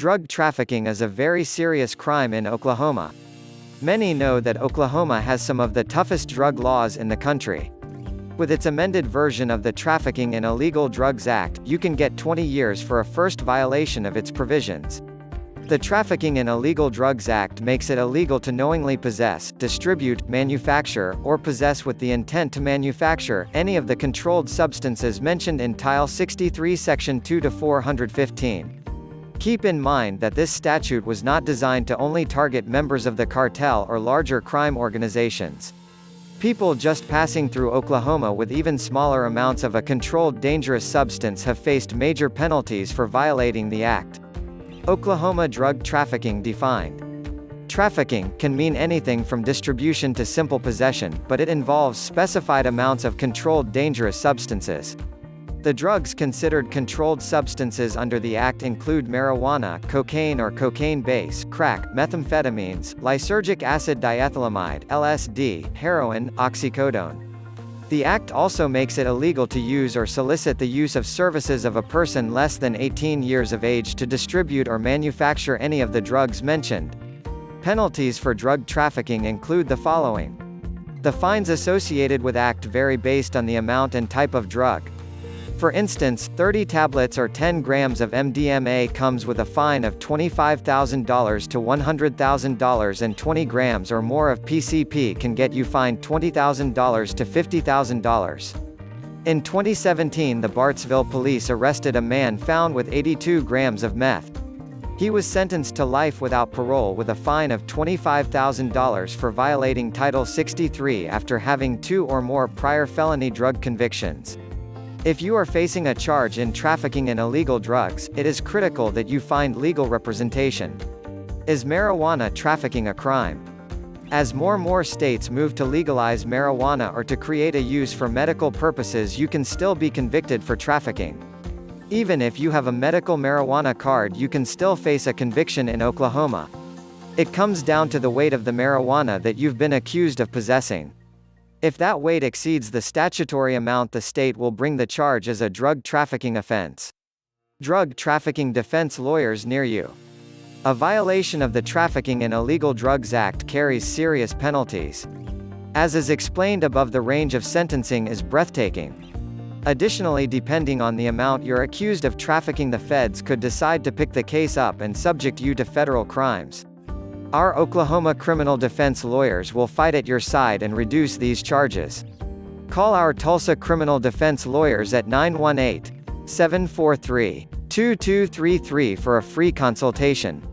Drug trafficking is a very serious crime in Oklahoma. Many know that Oklahoma has some of the toughest drug laws in the country. With its amended version of the Trafficking in Illegal Drugs Act, you can get 20 years for a first violation of its provisions. The Trafficking in Illegal Drugs Act makes it illegal to knowingly possess, distribute, manufacture, or possess with the intent to manufacture, any of the controlled substances mentioned in Title 63 Section 2 to 415. Keep in mind that this statute was not designed to only target members of the cartel or larger crime organizations. People just passing through Oklahoma with even smaller amounts of a controlled dangerous substance have faced major penalties for violating the act. Oklahoma drug trafficking defined. Trafficking can mean anything from distribution to simple possession, but it involves specified amounts of controlled dangerous substances. The drugs considered controlled substances under the Act include marijuana, cocaine or cocaine base, crack, methamphetamines, lysergic acid diethylamide (LSD), heroin, oxycodone. The Act also makes it illegal to use or solicit the use of services of a person less than 18 years of age to distribute or manufacture any of the drugs mentioned. Penalties for drug trafficking include the following. The fines associated with Act vary based on the amount and type of drug. For instance, 30 tablets or 10 grams of MDMA comes with a fine of $25,000 to $100,000 and 20 grams or more of PCP can get you fined $20,000 to $50,000. In 2017 the Bartlesville police arrested a man found with 82 grams of meth. He was sentenced to life without parole with a fine of $25,000 for violating Title 63 after having two or more prior felony drug convictions. If you are facing a charge in trafficking in illegal drugs, it is critical that you find legal representation. Is marijuana trafficking a crime? As more and more states move to legalize marijuana or to create a use for medical purposes you can still be convicted for trafficking. Even if you have a medical marijuana card you can still face a conviction in Oklahoma. It comes down to the weight of the marijuana that you've been accused of possessing. If that weight exceeds the statutory amount the state will bring the charge as a drug trafficking offense. Drug trafficking defense lawyers near you. A violation of the Trafficking in Illegal Drugs Act carries serious penalties. As is explained above the range of sentencing is breathtaking. Additionally depending on the amount you're accused of trafficking the feds could decide to pick the case up and subject you to federal crimes. Our Oklahoma criminal defense lawyers will fight at your side and reduce these charges. Call our Tulsa criminal defense lawyers at 918 743 2233 for a free consultation.